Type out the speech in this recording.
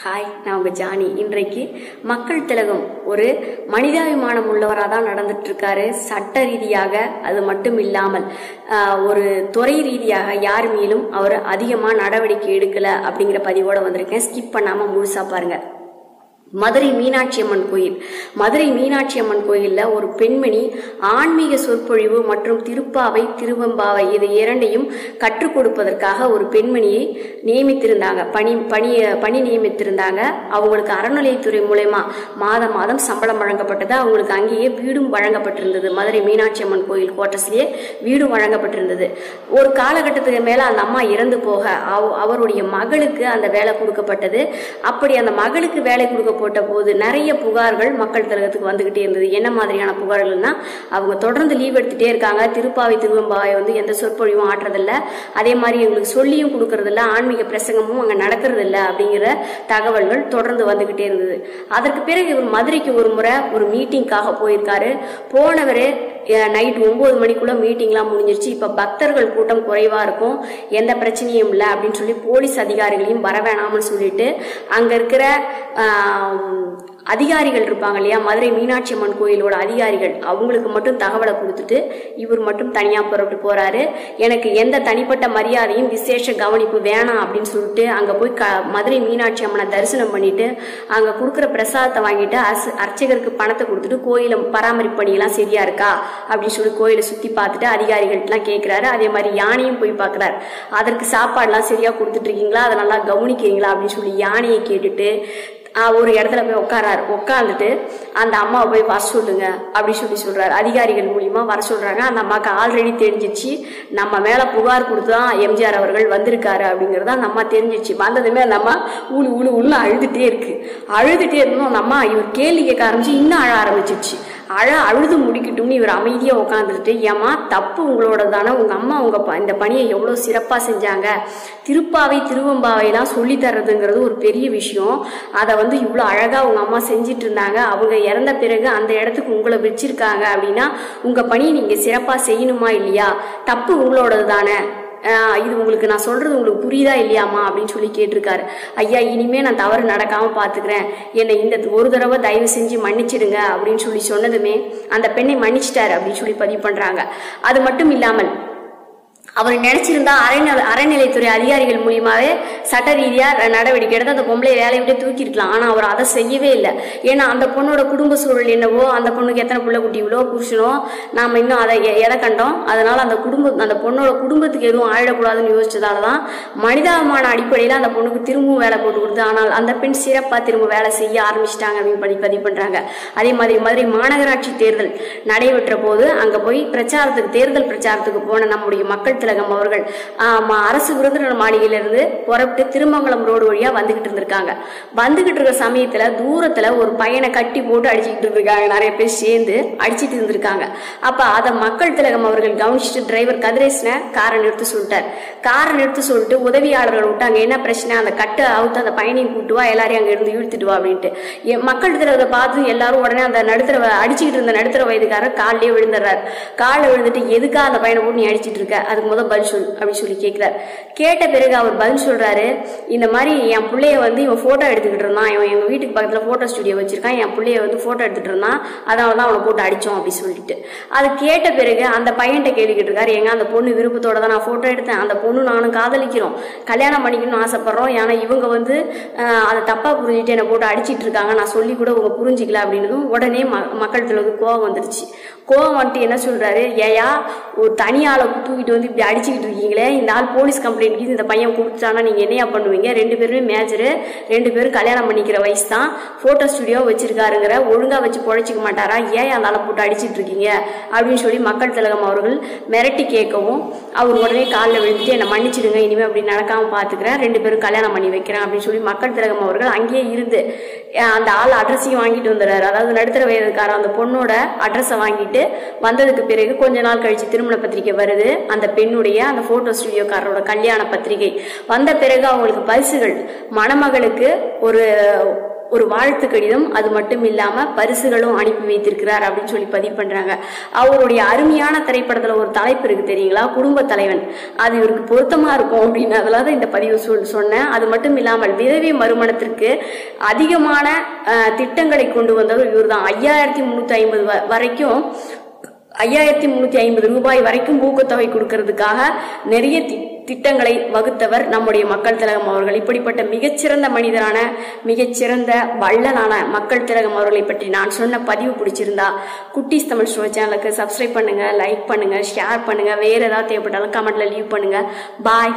Hi நான் உங்க Johnny. இன்றைக்கு மக்கள் திலகம் ஒரு மனிதாபிமானம் உள்ளவராக தான் நடந்துட்டு இருக்காரு சட்ட ரீதியாக அது மட்டும் இல்லாமல் ஒரு துறை ரீதியாக யார் மேலும் அவர் அதிகமாக நடவடிக்கை எடுக்கல அப்படிங்கிற பதிவோட வந்திருக்கேன். ஸ்கிப் பண்ணாம முழுசா பாருங்க. மதுரை மீனாட்சி அம்மன் கோயில். மதுரை மீனாட்சி அம்மன் கோயிலில் ஒரு பெண்மணி ஆன்மீக சொற்பொழிவு மற்றும் திருப்பாவை திருவெம்பாவை இது இரண்டையும் கற்றுக் கொடுப்பதற்காக ஒரு பெண்மணியை நியமித்திருந்தாங்க. பணி பணி பணி நியமித்திருந்தாங்க. அவங்களுக்கு அறநிலையத்துறை மூலயமா மாதம் மாதம் சம்பளம் வழங்கப்பட்டது. அவங்களுக்கு அங்கேயே வீடும் வழங்கப்பட்டிருந்தது. மதுரை மீனாட்சி அம்மன் கோயில் கோட்டஸ்லேயே வீடும் வழங்கப்பட்டிருந்தது. ஒரு காலகட்டத்துக்கு மேலே அந்த அம்மா இறந்து போக அவ- அவருடைய மகளுக்கு அந்த வேலை கொடுக்கப்பட்டது. அப்படி அந்த மகளுக்கு வேலை கொடுக்க போட்ட போது நிறைய புகார்கள் மக்கள் திலகத்துக்கு வந்துகிட்டே இருந்தது. என்ன மாதிரியான புகார்கள்னா அவங்க தொடர்ந்து லீவ் எடுத்துகிட்டே இருக்காங்க. திருப்பாவை திருவம்பாவை வந்து எந்த சொற்பொழிவும் ஆட்டுறதில்ல. அதே மாதிரி எங்களுக்கு சொல்லியும் கொடுக்கறதில்ல. ஆன்மீக பிரசங்கமும் அங்கே நடக்கிறதில்ல அப்படிங்கிற தகவல்கள் தொடர்ந்து வந்துகிட்டே இருந்தது. அதற்கு பிறகு இவர் மதுரைக்கு ஒரு முறை ஒரு மீட்டிங்காக போயிருக்காரு. போனவர் நைட் ஒம்பது மணிக்குள்ள மீட்டிங்லாம் முடிஞ்சிருச்சு. இப்போ பக்தர்கள் கூட்டம் குறைவாக இருக்கும். எந்த பிரச்சனையும் இல்லை அப்படின்னு சொல்லி போலீஸ் அதிகாரிகளையும் வர வேணாம்னு சொல்லிட்டு அங்கே இருக்கிற அதிகாரிகள் இருப்பாங்க இல்லையா? மதுரை மீனாட்சி அம்மன் கோயிலோட அதிகாரிகள். அவங்களுக்கு மட்டும் தகவலை கொடுத்துட்டு இவர் மட்டும் தனியாக புறப்பட்டு போறாரு. எனக்கு எந்த தனிப்பட்ட மரியாதையும் விசேஷ கவனிப்பு வேணாம் அப்படின்னு சொல்லிட்டு அங்கே போய் க மதுரை மீனாட்சி அம்மனை தரிசனம் பண்ணிட்டு அங்கே கொடுக்குற பிரசாதத்தை வாங்கிட்டு அர்ச அர்ச்சகருக்கு பணத்தை கொடுத்துட்டு கோயிலை பராமரிப்பு பணியெல்லாம் சரியா இருக்கா? அப்படின்னு சொல்லி கோயிலை சுற்றி பார்த்துட்டு அதிகாரிகள்லாம் கேட்குறாரு அதே மாதிரி யானையும் போய் பார்க்குறாரு அதற்கு சாப்பாடுலாம் சரியாக கொடுத்துட்டு இருக்கீங்களா? அதை நல்லா கவனிக்கிறீங்களா? அப்படின்னு சொல்லி யானையை கேட்டுட்டு ஒரு இடத்துல போய் உட்காராரு உட்காந்துட்டு அந்த அம்மாவை போய் வர சொல்லுங்க அப்படி சொல்லி சொல்றாரு. அதிகாரிகள் மூலியமா வர சொல்றாங்க. அந்த அம்மாவுக்கு ஆல்ரெடி தெரிஞ்சிச்சு. நம்ம மேல புகார் கொடுத்து தான் எம்ஜிஆர் அவர்கள் வந்திருக்காரு அப்படிங்கறது அந்த அம்மா தெரிஞ்சிச்சு. வந்ததுமே அந்த அம்மா ஊழு உளு உள்ள அழுதுட்டே இருக்கு. அழுதுட்டே இருந்தோம் அந்த அம்மா இவர் கேள்வி கேட்க ஆரம்பிச்சு இன்னும் அழ ஆரம்பிச்சிச்சு அழ அழுது முடிக்கட்டும்னு இவர் அமைதியாக உட்காந்துட்டு ஏமா தப்பு உங்களோட தானே உங்கள் அம்மா உங்கள் ப- இந்த பணியை எவ்வளோ சிறப்பாக செஞ்சாங்க. திருப்பாவை திருவம்பாவையெல்லாம் சொல்லி தர்றதுங்கிறது ஒரு பெரிய விஷயம். அதை வந்து இவ்வளோ அழகாக உங்கள் அம்மா செஞ்சிட்டு இருந்தாங்க அவங்க இறந்த பிறகு அந்த இடத்துக்கு உங்களை வச்சிருக்காங்க அப்படின்னா உங்கள் பணியை நீங்கள் சிறப்பாக செய்யணுமா இல்லையா? தப்பு உங்களோடது தானே இது உங்களுக்கு நான் சொல்றது உங்களுக்கு புரியுதா இல்லையாம்மா அப்படின்னு சொல்லி கேட்டிருக்காரு. ஐயா இனிமே நான் தவறு நடக்காம பாத்துக்கிறேன். என்னை இந்த ஒரு தடவை தயவு செஞ்சு மன்னிச்சிடுங்க அப்படின்னு சொல்லி சொன்னதுமே அந்த பெண்ணை மன்னிச்சிட்டாரு அப்படின்னு சொல்லி பதிவு பண்றாங்க. அது மட்டும் இல்லாமல் அவர் நினைச்சிருந்தா அறநிலை அறநிலைத்துறை அதிகாரிகள் மூலியமாவே சட்ட ரீதியா நடவடிக்கை எடுத்து அந்த பொம்பளை வேலையை விட்டு தூக்கிருக்கலாம் ஆனா அவர் அதை செய்யவே இல்லை. ஏன்னா அந்த பொண்ணோட குடும்ப சூழல் என்னவோ அந்த பொண்ணுக்கு எத்தனை புள்ள குட்டிகளோ புருஷனோ நாம இன்னும் அதை எ- எதை கண்டோம்? அதனால அந்த குடும்பம் அந்த பொண்ணோட குடும்பத்துக்கு எதுவும் ஆயிடக்கூடாதுன்னு யோசிச்சதால தான் மனிதாபிமான அடிப்படையில் அந்த பொண்ணுக்கு திரும்பவும் வேலை போட்டு கொடுத்து ஆனால் அந்த பெண் சிறப்பா திரும்ப வேலை செய்ய ஆரம்பிச்சிட்டாங்க அப்படின்னு படி பதிவு பண்றாங்க. அதே மாதிரி மதுரை மாநகராட்சி தேர்தல் நடைபெற்ற போது அங்க போய் பிரச்சாரத்துக்கு தேர்தல் பிரச்சாரத்துக்கு போன நம்முடைய மக்கள் திலகம் அவர்கள். அரசு விருந்தினர் மாளிகையிலிருந்து புறப்பட்டு திருமங்கலம் ரோடு வழியா வந்துகிட்டு இருந்திருக்காங்க. வந்துகிட்டு இருக்கிற சமயத்துல தூரத்துல ஒரு பையனை கட்டி போட்டு அடிச்சுக்கிட்டு இருக்காங்க நிறைய பேர் சேர்ந்து அடிச்சிட்டு இருந்திருக்காங்க. அப்ப அதை மக்கள் திலகம் அவர்கள் கவனிச்சுட்டு டிரைவர் கதிரேசனை காரை நிறுத்தி சொல்லிட்டார். காரை நிறுத்தி சொல்லிட்டு உதவியாளர்கள் விட்டாங்க என்ன பிரச்சனை? அந்த கட்டை அவுத்து அந்த பையனையும் கூட்டு வா எல்லாரையும் அங்க இருந்து இழுத்துட்டு வா அப்படின்ட்டு. மக்கள் திலகத்தை பார்த்து எல்லாரும் உடனே அந்த நடுத்தர அடிச்சுக்கிட்டு இருந்த நடுத்தர வயதுக்காரர் காலிலே விழுந்துடுறாரு. காலில் விழுந்துட்டு எதுக்கா அந்த பையனை போட்டு நீ அடிச்சிட்டு இருக்க? அதுக்கு முதல் பதில் சொல் அப்படின்னு சொல்லி கேட்கிறார். கேட்ட பிறகு அவர் பதில் சொல்றாரு இந்த மாதிரி என் பிள்ளைய வந்து இவன் போட்டோ எடுத்துக்கிட்டு இருந்தான் இவன் எங்க வீட்டுக்கு பக்கத்துல போட்டோ ஸ்டுடியோ வச்சிருக்கான் என் பிள்ளைய வந்து போட்டோ எடுத்துட்டு இருந்தான் அதனால தான் அவனை போட்டு அடிச்சோம் அப்படின்னு சொல்லிட்டு. அது கேட்ட பிறகு அந்த பையன்கிட்ட கேட்டுக்கிட்டு இருக்காரு எங்க அந்த பொண்ணு விருப்பத்தோட தான் நான் போட்டோ எடுத்தேன் அந்த பொண்ணு நானும் காதலிக்கிறோம் கல்யாணம் பண்ணிக்கணும்னு ஆசைப்படுறோம் ஏன்னா இவங்க வந்து அதை தப்பா புரிஞ்சுட்டு என்னை போட்டு அடிச்சிட்டு இருக்காங்க நான் சொல்லி கூட உங்க புரிஞ்சிக்கல அப்படின்னதும் உடனே ம மக்கள் வந்து கோவம் வந்துருச்சு. கோவம் வந்துட்டு என்ன சொல்றாரு ஏயா ஒரு தனியாளை தூக்கிட்டு வந்து இப்படி அடிச்சுக்கிட்டு இருக்கீங்களே? இந்த ஆள் போலீஸ் கம்ப்ளைண்ட் இந்த பையன் கொடுத்தானா நீங்கள் என்னையா பண்ணுவீங்க? ரெண்டு பேருமே மேஜரு ரெண்டு பேரும் கல்யாணம் பண்ணிக்கிற வயசு தான். ஃபோட்டோ ஸ்டுடியோ வச்சிருக்காருங்கிற ஒழுங்காக வச்சு பொழைச்சிக்க மாட்டாரா? ஏன் அந்த ஆளை போட்டு அடிச்சிட்டு இருக்கீங்க? அப்படின்னு சொல்லி மக்கள் திலகம் அவர்கள் மிரட்டி கேட்கவும் அவர் உடனே காலில் விழுந்துட்டு என்னை மன்னிச்சிடுங்க இனிமேல் அப்படி நடக்காமல் பார்த்துக்கிறேன் ரெண்டு பேரும் கல்யாணம் பண்ணி வைக்கிறேன். அப்படின்னு சொல்லி மக்கள் திலகம் அவர்கள் அங்கேயே இருந்து அந்த ஆள் அட்ரஸையும் வாங்கிட்டு வந்துடுறாரு. அதாவது நடுத்தர வயதுக்கார அந்த பொண்ணோட அட்ரஸை வாங்கிட்டு வந்ததுக்கு பிறகு கொஞ்ச நாள் கழிச்சு திருமண பத்திரிக்கை வருது. அந்த பெண் பெண்ணுடைய அந்த போட்டோ ஸ்டுடியோக்காரரோட கல்யாண பத்திரிகை. வந்த பிறகு அவங்களுக்கு பரிசுகள். மணமகளுக்கு ஒரு ஒரு வாழ்த்து கடிதம். அது மட்டும் இல்லாம பரிசுகளும் அனுப்பி வைத்திருக்கிறார் அப்படின்னு சொல்லி பதிவு பண்றாங்க. அவருடைய அருமையான திரைப்படத்துல ஒரு தலைப்பு இருக்கு தெரியுங்களா? குடும்ப தலைவன். அது இவருக்கு பொருத்தமா இருக்கும் அப்படின்னு அதனால தான் இந்த பதிவு சொல் சொன்னேன். அது மட்டும் இல்லாமல் விதவை மறுமணத்திற்கு அதிகமான திட்டங்களை கொண்டு வந்தவர் இவர்தான். ஐயாயிரத்தி முன்னூத்தி ஐம்பது வ- வரைக்கும் ஐயாயிரத்தி முன்னூத்தி ஐம்பது ரூபாய் வரைக்கும் ஊக்கத்தொகை கொடுக்கறதுக்காக நிறைய தி- திட்டங்களை வகுத்தவர் நம்முடைய மக்கள் திலகம் அவர்கள். இப்படிப்பட்ட மிகச்சிறந்த மனிதரான மிகச்சிறந்த வள்ளலான மக்கள் திலகம் அவர்களை பற்றி நான் சொன்ன பதிவு பிடிச்சிருந்தா குட்டிஸ் தமிழ் ஷோ சேனலுக்கு சப்ஸ்கிரைப் பண்ணுங்க லைக் பண்ணுங்க ஷேர் பண்ணுங்க. வேற ஏதாவது தேவைப்பட்டாலும் கமெண்ட்ல லீவ் பண்ணுங்க. பாய்